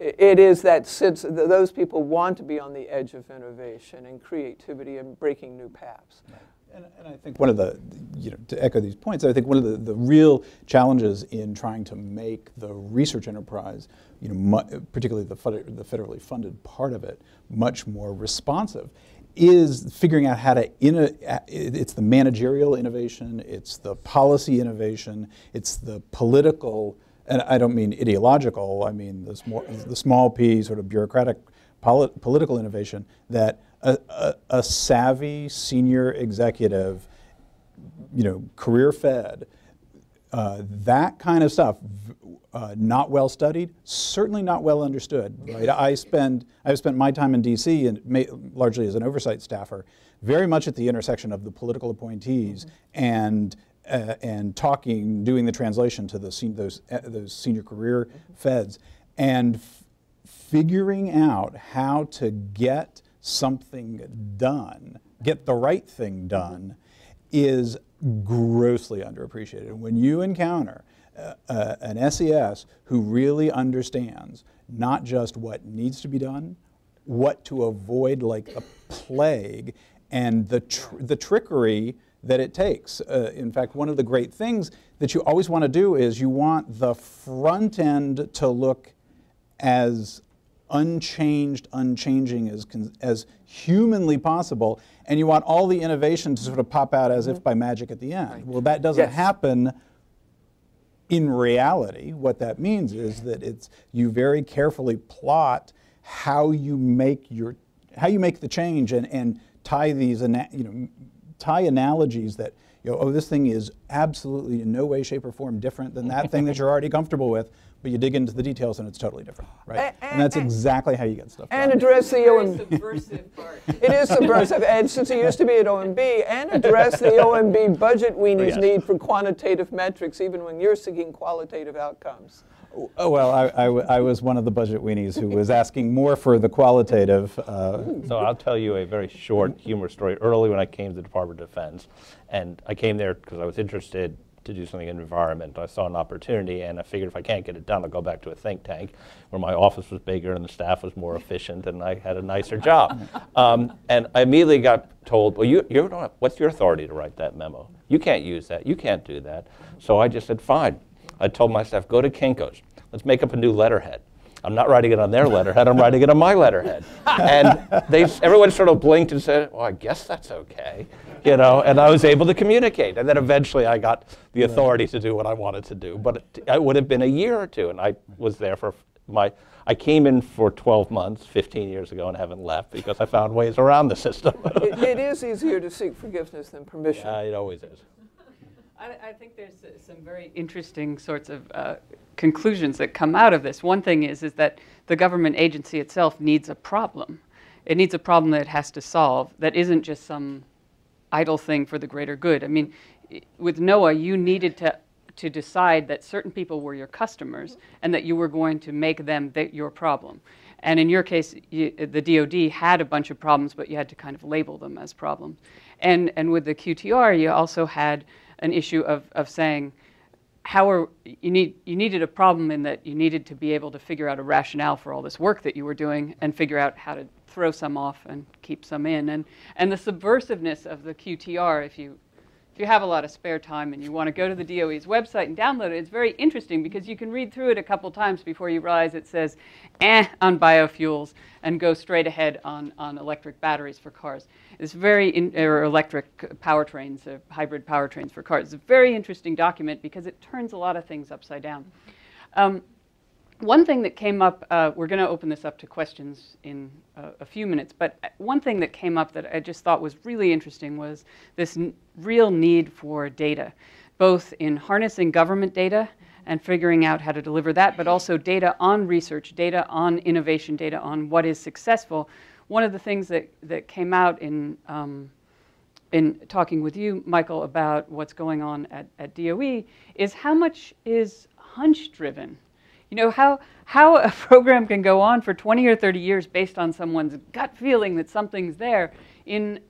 it is that that those people want to be on the edge of innovation and creativity and breaking new paths. And, and, I think one of the, you know, to echo these points, I think one of the, the real challenges in trying to make the research enterprise, you know, particularly the, the federally funded part of it, much more responsive, is figuring out how to, it's the managerial innovation, it's the policy innovation, it's the political, and I don't mean ideological, I mean the small, the small p sort of bureaucratic polit political innovation that a, a, a, savvy senior executive, you know, career fed, uh, that kind of stuff, uh, not well studied, certainly not well understood. Right? I spend I've spent my time in D.C. and may, largely as an oversight staffer, very much at the intersection of the political appointees mm -hmm. and uh, and talking, doing the translation to the those uh, those senior career mm -hmm. feds, and figuring out how to get something done, get the right thing done, is grossly underappreciated. And when you encounter uh, uh, an SES who really understands not just what needs to be done, what to avoid like a plague, and the, tr the trickery that it takes. Uh, in fact, one of the great things that you always want to do is you want the front end to look as unchanged, unchanging as, as humanly possible, and you want all the innovation to sort of pop out as mm -hmm. if mm-hmm. by magic at the end. Right. Well, that doesn't yes. happen in reality. What that means is that it's you very carefully plot how you make your how you make the change and, and tie these you know tie analogies that you know, oh, this thing is absolutely in no way, shape, or form different than that thing that you're already comfortable with but you dig into the details and it's totally different, right? And, and that's exactly how you get stuff And address the OMB. subversive part. It is subversive, and since it used to be at OMB, and address the OMB budget weenies oh, yes. need for quantitative metrics, even when you're seeking qualitative outcomes. Oh, well, I, I, I, was one of the budget weenies who was asking more for the qualitative. Uh, so I'll tell you a very short humor story. Early when I came to the Department of Defense, and I came there because I was interested to do something in environment. I saw an opportunity and I figured if I can't get it done, I'll go back to a think tank where my office was bigger and the staff was more efficient and I had a nicer job. Um, and I immediately got told, well, you, you don't have, what's your authority to write that memo? You can't use that. You can't do that. So I just said, fine. I told my staff, go to Kinko's. Let's make up a new letterhead. I'm not writing it on their letterhead, I'm writing it on my letterhead. And they, everyone sort of blinked and said, well, I guess that's okay you know, and I was able to communicate. And then eventually I got the authority to do what I wanted to do. But it, it would have been a year or two, and I was there for my, I came in for 12 months 15 years ago and haven't left because I found ways around the system. it, it is easier to seek forgiveness than permission. Yeah, it always is. I, think there's some very interesting sorts of uh, conclusions that come out of this. One thing is, is that the government agency itself needs a problem. It needs a problem that it has to solve that isn't just some idle thing for the greater good. I mean, with NOAA, you needed to to decide that certain people were your customers and that you were going to make them your problem. And in your case, you, the DoD had a bunch of problems, but you had to kind of label them as problems. And and with the QTR, you also had an issue of of saying. How are you need you needed a problem in that you needed to be able to figure out a rationale for all this work that you were doing and figure out how to throw some off and keep some in. And, and the subversiveness of the QTR, if you, if you have a lot of spare time and you want to go to the DOE's website and download it, it's very interesting because you can read through it a couple times before you realize it says eh on biofuels and go straight ahead on, on electric batteries for cars. It's very, in, or electric powertrains, uh, hybrid powertrains for cars. It's a very interesting document because it turns a lot of things upside down. Um, one thing that came up, uh, we're going to open this up to questions in a, a, few minutes, but one thing that came up that I just thought was really interesting was this real need for data, both in harnessing government data and figuring out how to deliver that, but also data on research, data on innovation, data on what is successful. One of the things that, that came out in, um, in talking with you, Michael, about what's going on at, at DOE is how much is hunch driven you know, how, how a program can go on for 20 or 30 years based on someone's gut feeling that something's there in,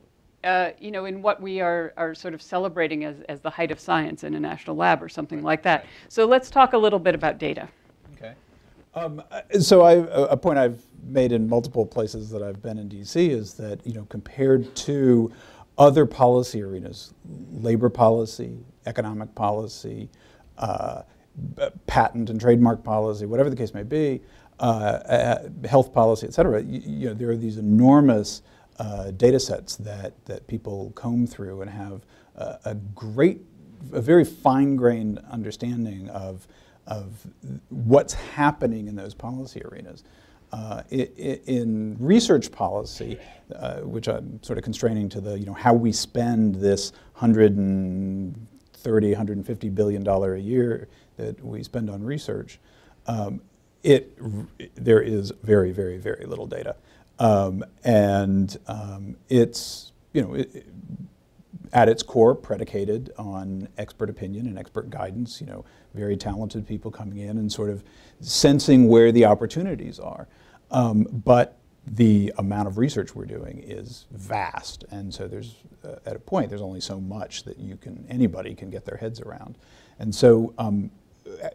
uh, you know, in what we are, are sort of celebrating as, as the height of science in a national lab or something like that. So let's talk a little bit about data. Okay. Um, uh, so I, a point I've made in multiple places that I've been in DC is that, you know, compared to other policy arenas, labor policy, economic policy, uh, patent and trademark policy, whatever the case may be, uh, uh, health policy, et cetera, you, you, know, there are these enormous uh, data sets that, that people comb through and have a, a great, a very fine-grained understanding of, of what's happening in those policy arenas. Uh, in research policy, uh, which I'm sort of constraining to the, you know, how we spend this 130, 150 billion dollar a year that we spend on research, um, it, there is very, very, very little data. Um, and um, it's, you know, it, at its core predicated on expert opinion and expert guidance, you know, very talented people coming in and sort of sensing where the opportunities are. Um, but the amount of research we're doing is vast, and so there's uh, at a point there's only so much that you can anybody can get their heads around, and so um,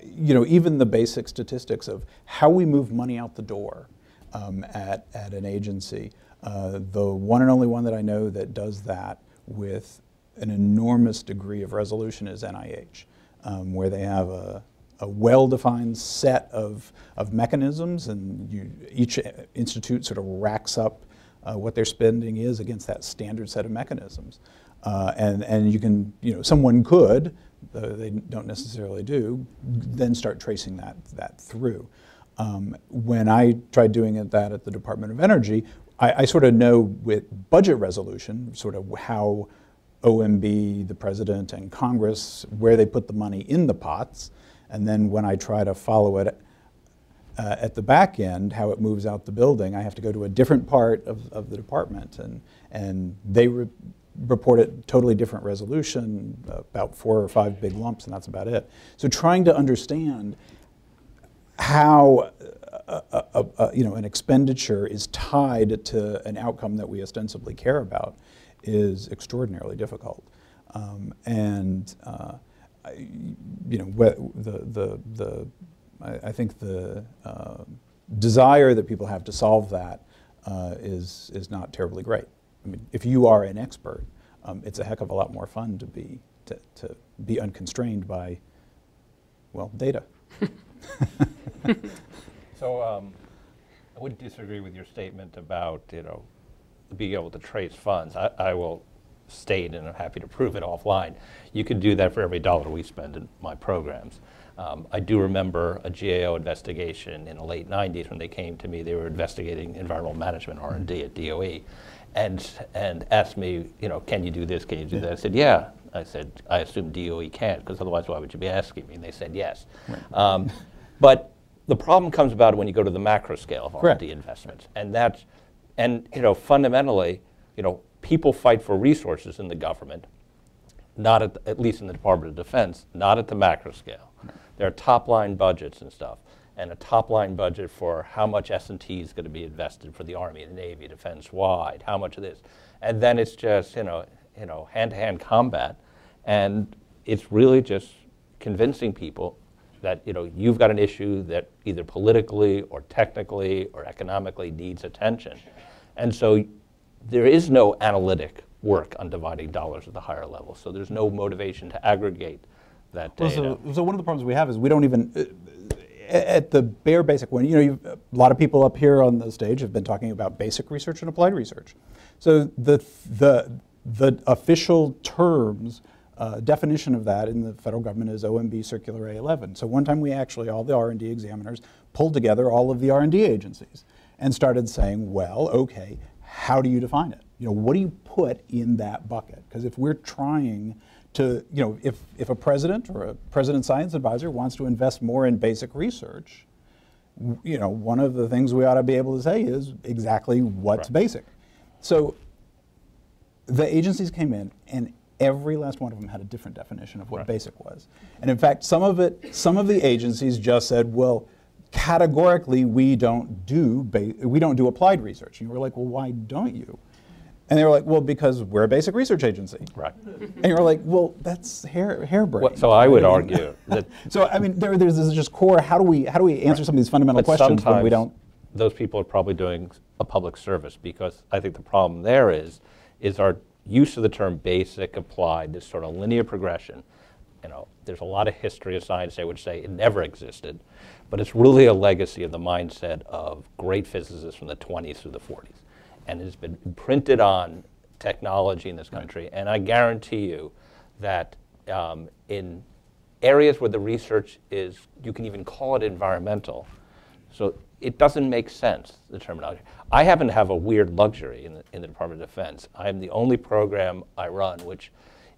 you know, even the basic statistics of how we move money out the door um, at, at an agency. Uh, the one and only one that I know that does that with an enormous degree of resolution is NIH, um, where they have a, a well-defined set of, of mechanisms and you, each institute sort of racks up uh, what their spending is against that standard set of mechanisms. Uh, and, and you can, you know, someone could though they don't necessarily do, then start tracing that, that through. Um, when I tried doing it, that at the Department of Energy, I, I, sort of know with budget resolution, sort of how OMB, the president, and Congress, where they put the money in the pots. And then when I try to follow it uh, at the back end, how it moves out the building, I have to go to a different part of, of the department. And, and they report it totally different resolution, about four or five big lumps, and that's about it. So trying to understand how a, a, a, you know, an expenditure is tied to an outcome that we ostensibly care about is extraordinarily difficult. Um, and uh, I, you know, the, the, the, I, I think the uh, desire that people have to solve that uh, is is not terribly great. I mean, if you are an expert, um, it's a heck of a lot more fun to be, to, to be unconstrained by, well, data. so um, I would disagree with your statement about, you know, being able to trace funds. I, I will state, and I'm happy to prove it offline, you could do that for every dollar we spend in my programs. Um, I do remember a GAO investigation in the late 90s when they came to me. They were investigating environmental management R&D at DOE, and and asked me, you know, can you do this? Can you do that? I said, yeah. I said, I assume DOE can't, because otherwise, why would you be asking me? And they said yes. Right. Um, but the problem comes about when you go to the macro scale of R&D investments, and that's, and you know, fundamentally, you know, people fight for resources in the government, not at, the, at least in the Department of Defense, not at the macro scale. There are top line budgets and stuff and a top line budget for how much S&T is going to be invested for the Army, the Navy, defense wide, how much of this. And then it's just, you know, you know, hand-to-hand combat. And it's really just convincing people that, you know, you've got an issue that either politically or technically or economically needs attention. And so there is no analytic work on dividing dollars at the higher level. So there's no motivation to aggregate that data. Well, so, so, one of the problems we have is we don't even, uh, at the bare basic one, you know, a lot of people up here on the stage have been talking about basic research and applied research. So the, the, the official terms uh, definition of that in the federal government is OMB Circular A11. So one time we actually, all the R&D examiners pulled together all of the R&D agencies and started saying, well, okay, how do you define it? You know, what do you put in that bucket? Because if we're trying to, you know, if, if a president or a president science advisor wants to invest more in basic research, you know, one of the things we ought to be able to say is exactly what's Right. basic. So the agencies came in and every last one of them had a different definition of what Right. basic was. And in fact, some of it, some of the agencies just said, well, categorically we don't do ba- we don't do applied research. And you were like, well, why don't you? And they were like, well, because we're a basic research agency. Right. And you were like, well, that's hair harebrained. Well, So I would mean, argue that So I mean, there, there's this just core. How do we how do we answer some of these fundamental But questions when we don't? Those people are probably doing a public service because I think the problem there is, is our use of the term basic applied, this sort of linear progression. You know, there's a lot of history of science that would say it never existed, but it's really a legacy of the mindset of great physicists from the 20s through the 40s. And it's been imprinted on technology in this country. And I guarantee you that um, in areas where the research is, you can even call it environmental, so it doesn't make sense, the terminology. I happen to have a weird luxury in the, in the Department of Defense. I'm the only program I run which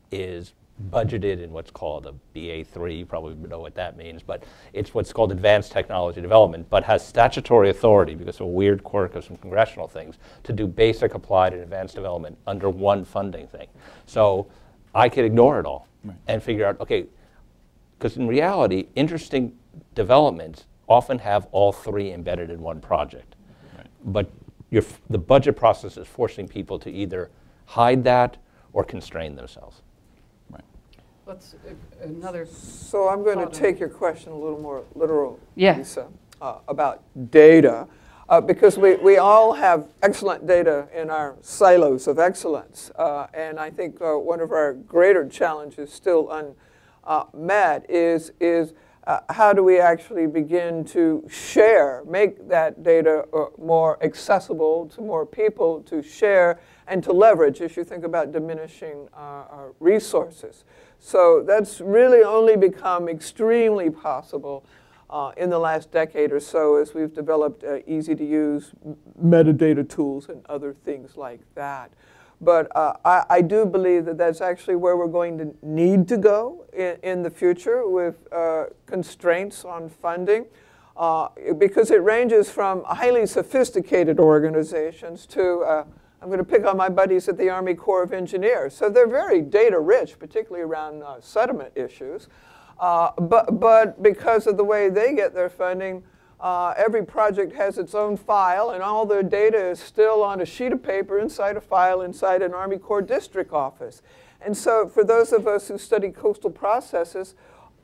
is budgeted in what's called a BA3, you probably know what that means, but it's what's called Advanced Technology Development, but has statutory authority because of a weird quirk of some congressional things to do basic applied and advanced development under one funding thing. So I could ignore it all and figure out, okay, because in reality, interesting developments often have all three embedded in one project. But your, f- the budget process is forcing people to either hide that or constrain themselves. Right. Let's, uh, another, So I'm going to take your question a little more literal, Yeah. Lisa, uh, about data, uh, because we, we all have excellent data in our silos of excellence. Uh, and I think uh, one of our greater challenges still unmet is, is uh, how do we actually begin to share, make that data uh, more accessible to more people to share and to leverage as you think about diminishing uh, our resources. So that's really only become extremely possible uh, in the last decade or so as we've developed uh, easy to use metadata tools and other things like that. But uh, I, I do believe that that's actually where we're going to need to go in, in the future with uh, constraints on funding. Uh, because it ranges from highly sophisticated organizations to, uh, I'm going to pick on my buddies at the Army Corps of Engineers. So they're very data rich, particularly around uh, sediment issues. Uh, but, but because of the way they get their funding, uh, every project has its own file, and all their data is still on a sheet of paper inside a file inside an Army Corps district office. And so, for those of us who study coastal processes,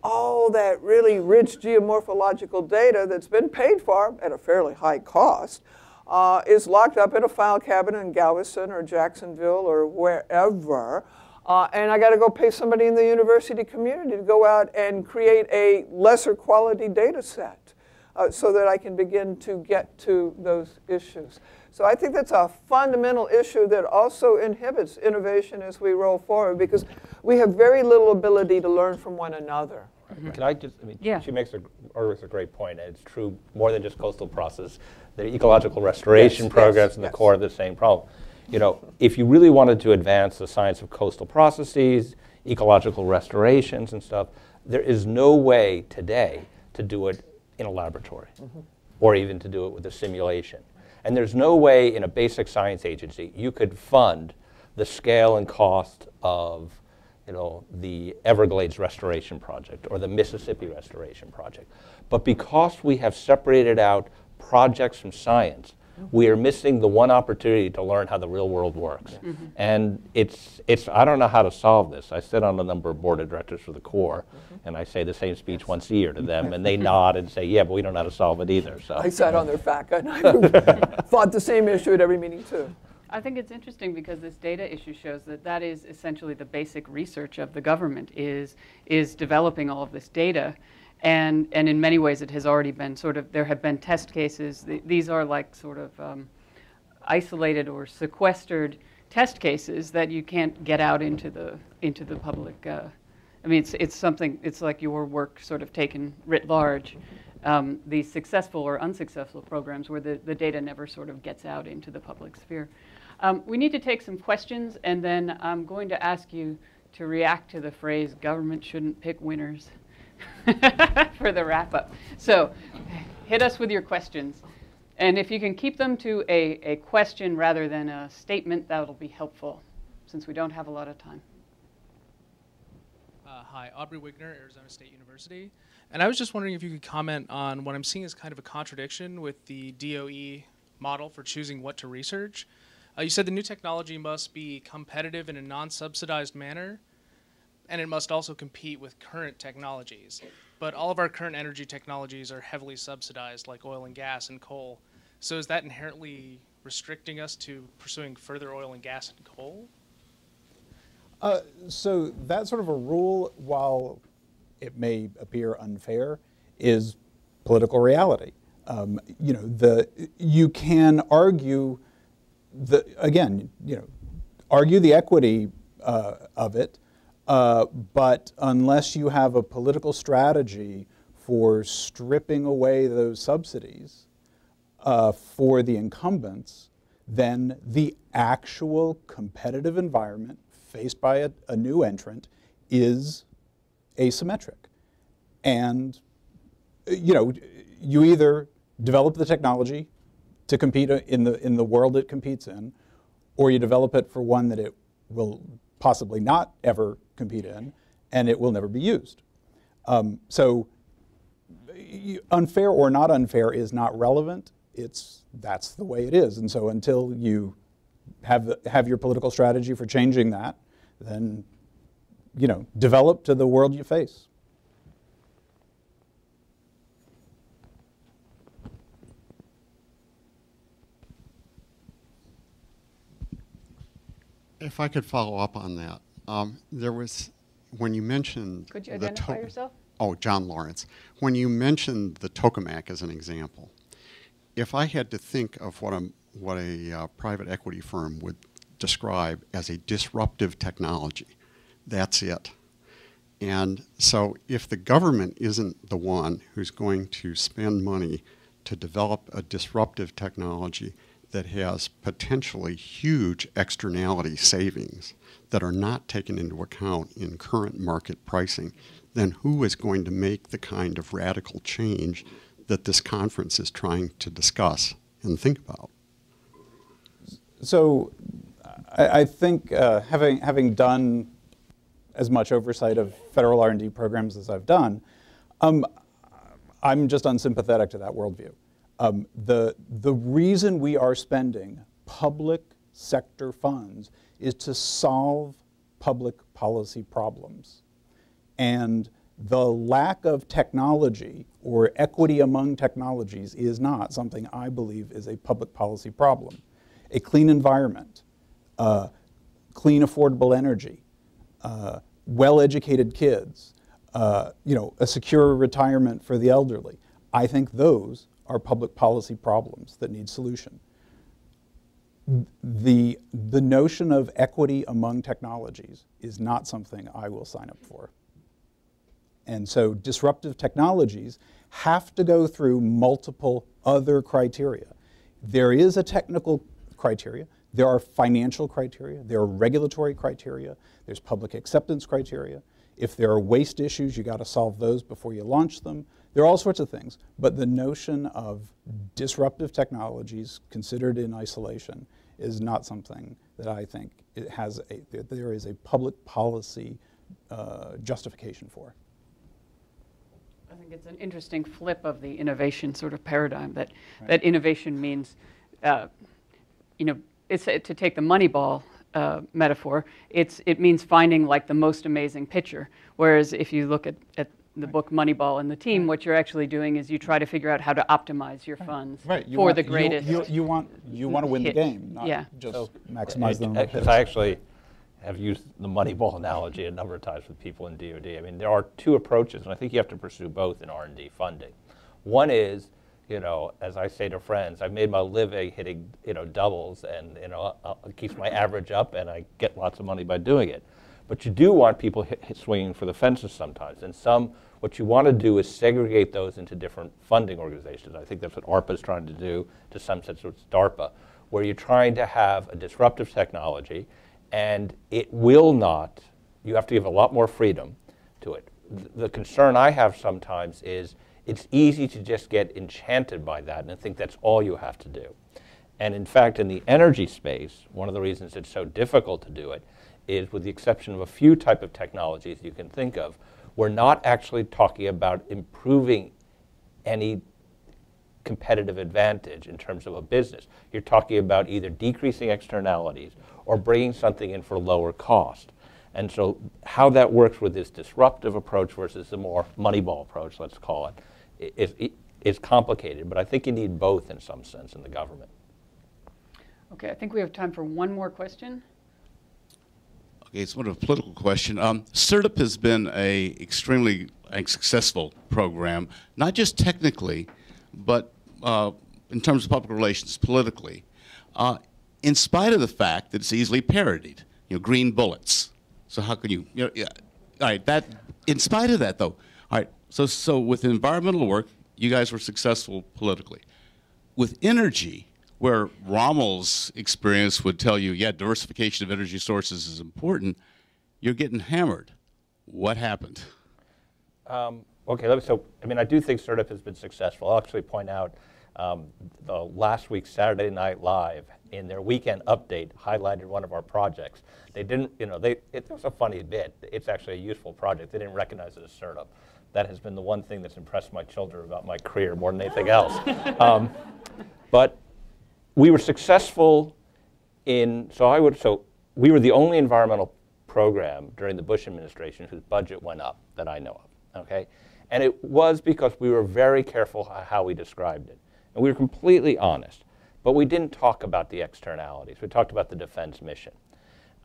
all that really rich geomorphological data that's been paid for at a fairly high cost uh, is locked up in a file cabinet in Galveston or Jacksonville or wherever. Uh, and I got to go pay somebody in the university community to go out and create a lesser quality data set uh, so that I can begin to get to those issues. So I think that's a fundamental issue that also inhibits innovation as we roll forward because we have very little ability to learn from one another. Can mm-hmm. I just, I mean, Yeah. she makes a, a great point, and it's true more than just coastal process. The ecological restoration Yes, programs yes, in the yes. core of the same problem. You know, if you really wanted to advance the science of coastal processes, ecological restorations and stuff, there is no way today to do it in a laboratory mm-hmm. or even to do it with a simulation. And there's no way in a basic science agency you could fund the scale and cost of you know, the Everglades Restoration Project or the Mississippi Restoration Project. But because we have separated out projects from science, mm-hmm. we are missing the one opportunity to learn how the real world works. Mm-hmm. And it's, it's, I don't know how to solve this. I sit on a number of board of directors for the Corps, mm-hmm. and I say the same speech once a year to them, and they nod and say, yeah, but we don't know how to solve it either. So. I sat on their FACA and I fought the same issue at every meeting too. I think it's interesting because this data issue shows that that is essentially the basic research of the government is, is developing all of this data. And, and in many ways, it has already been sort of, there have been test cases. Th- These are like sort of um, isolated or sequestered test cases that you can't get out into the into the public. Uh, I mean, it's it's something. It's like your work sort of taken writ large. Um, these successful or unsuccessful programs where the, the data never sort of gets out into the public sphere. Um, we need to take some questions, and then I'm going to ask you to react to the phrase "government shouldn't pick winners" for the wrap up. So, hit us with your questions. And if you can keep them to a, a question rather than a statement, that'll be helpful since we don't have a lot of time. Uh, hi, Aubrey Wigner, Arizona State University. And I was just wondering if you could comment on what I'm seeing as kind of a contradiction with the DOE model for choosing what to research. Uh, you said the new technology must be competitive in a non subsidized manner, and it must also compete with current technologies. But all of our current energy technologies are heavily subsidized, like oil and gas and coal. So is that inherently restricting us to pursuing further oil and gas and coal? Uh, so that sort of a rule, while it may appear unfair, is political reality. Um, you know, the you can argue the again, you know, argue the equity uh, of it, uh, but unless you have a political strategy for stripping away those subsidies uh, for the incumbents, then the actual competitive environment faced by a, a new entrant is asymmetric. And, you know, you either develop the technology to compete in the, in the world it competes in, or you develop it for one that it will possibly not ever compete in, and it will never be used. Um, so unfair or not unfair is not relevant. It's, that's the way it is. And so until you have, have your political strategy for changing that, then you know, develop to the world you face. If I could follow up on that, um, there was when you mentioned. Could you identify yourself? Oh, John Lawrence. When you mentioned the tokamak as an example, if I had to think of what a what a uh, private equity firm would describe as a disruptive technology, that's it. And so, if the government isn't the one who's going to spend money to develop a disruptive technology that has potentially huge externality savings that are not taken into account in current market pricing, then who is going to make the kind of radical change that this conference is trying to discuss and think about? So, I, I think uh, having having done as much oversight of federal R&D programs as I've done, um, I'm just unsympathetic to that worldview. Um, the, the reason we are spending public sector funds is to solve public policy problems. And the lack of technology or equity among technologies is not something I believe is a public policy problem. A clean environment, uh, clean affordable energy, uh, well-educated kids, uh, you know, a secure retirement for the elderly. I think those are public policy problems that need solution. The, the notion of equity among technologies is not something I will sign up for. And so disruptive technologies have to go through multiple other criteria. There is a technical criteria, there are financial criteria, there are regulatory criteria, there's public acceptance criteria. If there are waste issues, you got to solve those before you launch them. There are all sorts of things. But the notion of disruptive technologies considered in isolation is not something that I think it has a, that there is a public policy uh, justification for. I think it's an interesting flip of the innovation sort of paradigm that, right. that innovation means, uh, you know, it's to take the Moneyball uh, metaphor, it's, it means finding like the most amazing picture. Whereas if you look at, at the book Moneyball and the team, right. what you're actually doing is you try to figure out how to optimize your funds right. You for want, the greatest. You, you, you, want you want to win hit. the game, not yeah. just so, maximize them. Because I actually have used the Moneyball analogy a number of times with people in DoD. I mean, there are two approaches, and I think you have to pursue both in R&D funding. One is you know, as I say to friends, I've made my living hitting, you know, doubles, and you know, uh, it keeps my average up, and I get lots of money by doing it. But you do want people hit, hit swinging for the fences sometimes, and some. What you want to do is segregate those into different funding organizations. I think that's what ARPA is trying to do. To some sense, it's DARPA, where you're trying to have a disruptive technology, and it will not. You have to give a lot more freedom to it. The concern I have sometimes is it's easy to just get enchanted by that and think that's all you have to do. And in fact, in the energy space, one of the reasons it's so difficult to do it is with the exception of a few type of technologies you can think of, we're not actually talking about improving any competitive advantage in terms of a business. You're talking about either decreasing externalities or bringing something in for lower cost. And so how that works with this disruptive approach versus the more moneyball approach, let's call it, is, is complicated. But I think you need both in some sense in the government. Okay, I think we have time for one more question. Okay, it's more of a political question. Um, SERDP has been a extremely successful program, not just technically, but uh, in terms of public relations, politically, uh, in spite of the fact that it's easily parodied. You know, green bullets. So how can you, you know, yeah, all right, that, in spite of that though, all right, so, so with environmental work, you guys were successful politically. With energy, where Rommel's experience would tell you, yeah, diversification of energy sources is important, you're getting hammered. What happened? Um, okay, me, so I mean, I do think SERDP has been successful. I'll actually point out um, the last week's Saturday Night Live in their weekend update highlighted one of our projects. They didn't, you know, they, it was a funny bit. It's actually a useful project. They didn't recognize it as SERDP. That has been the one thing that's impressed my children about my career more than anything else. Um, but we were successful in, so I would, so we were the only environmental program during the Bush administration whose budget went up that I know of, okay? And it was because we were very careful how we described it. And we were completely honest. But we didn't talk about the externalities. We talked about the defense mission.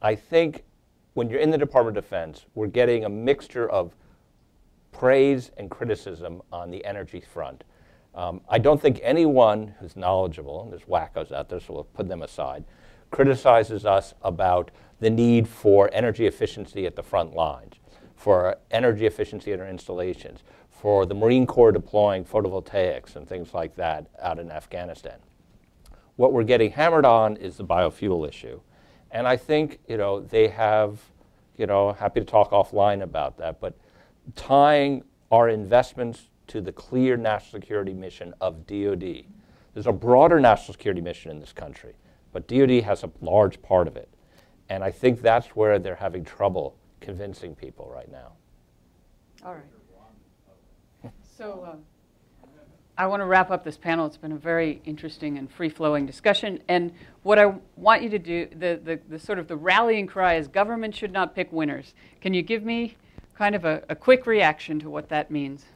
I think when you're in the Department of Defense, we're getting a mixture of praise and criticism on the energy front. Um, I don't think anyone who's knowledgeable, and there's wackos out there, so we'll put them aside, criticizes us about the need for energy efficiency at the front lines, for energy efficiency at our installations, for the Marine Corps deploying photovoltaics and things like that out in Afghanistan. What we're getting hammered on is the biofuel issue. And I think, you know, they have, you know, happy to talk offline about that, but tying our investments to the clear national security mission of DoD. There's a broader national security mission in this country, but DoD has a large part of it. And I think that's where they're having trouble convincing people right now. All right. So uh, I want to wrap up this panel. It's been a very interesting and free-flowing discussion. And what I want you to do, the, the, the, sort of the rallying cry is government should not pick winners. Can you give me kind of a, a quick reaction to what that means?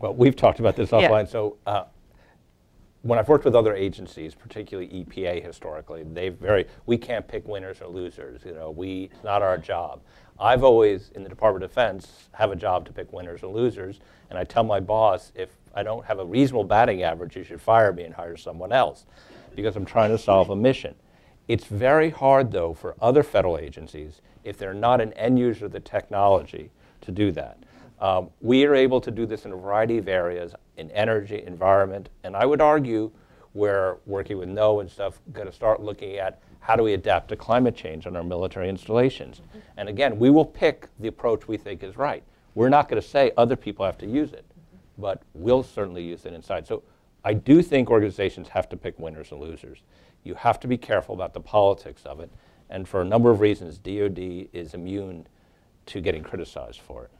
Well, we've talked about this offline. Yeah. So uh, when I've worked with other agencies, particularly EPA historically, they very, we can't pick winners or losers. You know, we, it's not our job. I've always, in the Department of Defense, have a job to pick winners or losers. And I tell my boss, if I don't have a reasonable batting average, you should fire me and hire someone else because I'm trying to solve a mission. It's very hard, though, for other federal agencies, if they're not an end user of the technology, to do that. Um, we are able to do this in a variety of areas in energy, environment, and I would argue we're working with NOAA and stuff, going to start looking at how do we adapt to climate change on our military installations. Mm-hmm. And again, we will pick the approach we think is right. We're not going to say other people have to use it, mm-hmm. but we'll certainly use it inside. So I do think organizations have to pick winners and losers. You have to be careful about the politics of it. And for a number of reasons, DOD is immune to getting criticized for it.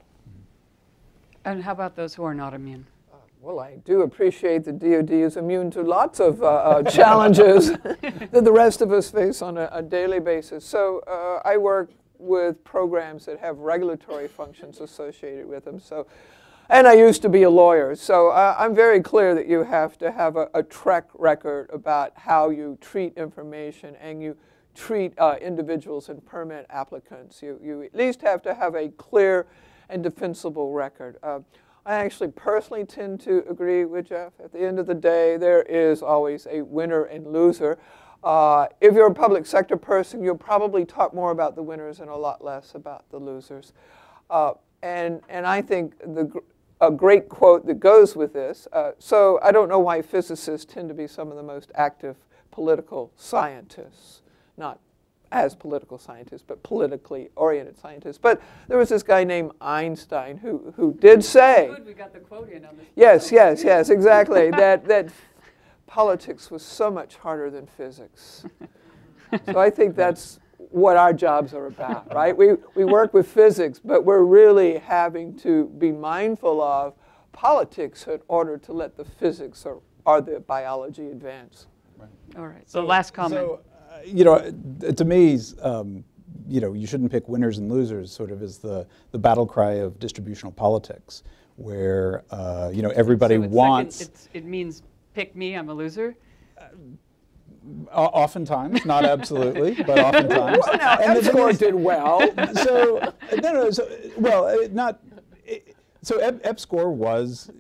And how about those who are not immune? Uh, well, I do appreciate that DoD is immune to lots of uh, uh, challenges that the rest of us face on a, a daily basis. So uh, I work with programs that have regulatory functions associated with them. So, and I used to be a lawyer, so uh, I'm very clear that you have to have a, a, track record about how you treat information and you treat uh, individuals and permit applicants. You, you at least have to have a clear and defensible record. Uh, I actually personally tend to agree with Jeff. At the end of the day, there is always a winner and loser. Uh, if you're a public sector person, you'll probably talk more about the winners and a lot less about the losers. Uh, and, and I think the, a great quote that goes with this. Uh, so I don't know why physicists tend to be some of the most active political scientists, not as political scientists, but politically oriented scientists. But there was this guy named Einstein who, who did say, Good, we got the quote in on this. yes, yes, yes, exactly, that, that politics was so much harder than physics. So I think that's what our jobs are about, right? We, we work with physics, but we're really having to be mindful of politics in order to let the physics or, or the biology advance. All right, so last comment. So, you know, uh, to me, um, you know, you shouldn't pick winners and losers. Sort of is the the battle cry of distributional politics, where uh, you know everybody So wants. it's- It means, pick me, I'm a loser? o- oftentimes, not absolutely, but oftentimes. Well, now, And EPSCoR did well. so no, no. So, well, uh, not. It, so Ep, EPSCoR was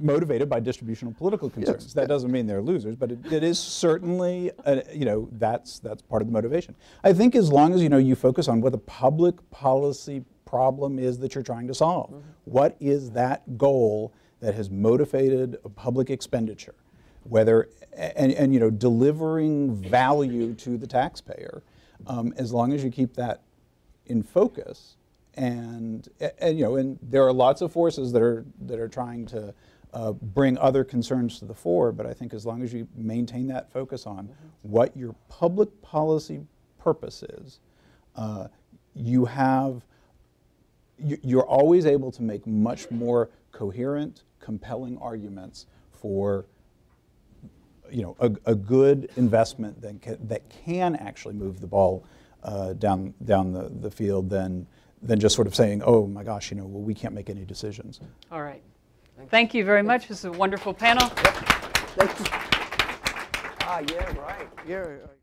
motivated by distributional political concerns. that doesn't mean they're losers, but it, it is certainly, uh you know, that's that's part of the motivation. I think as long as you know you focus on what the public policy problem is that you're trying to solve. What is that goal that has motivated a public expenditure? Whether and, and you know delivering value to the taxpayer, um, as long as you keep that in focus and, and you know and there are lots of forces that are that are trying to uh, bring other concerns to the fore but i think as long as you maintain that focus on what your public policy purpose is uh, you have you- you're always able to make much more coherent compelling arguments for you know, a, a good investment that can, that can actually move the ball uh, down down the, the field than than just sort of saying, oh my gosh, you know, well we can't make any decisions. All right. Thank you very much. This is a wonderful panel. Ah, yeah, right. Yeah.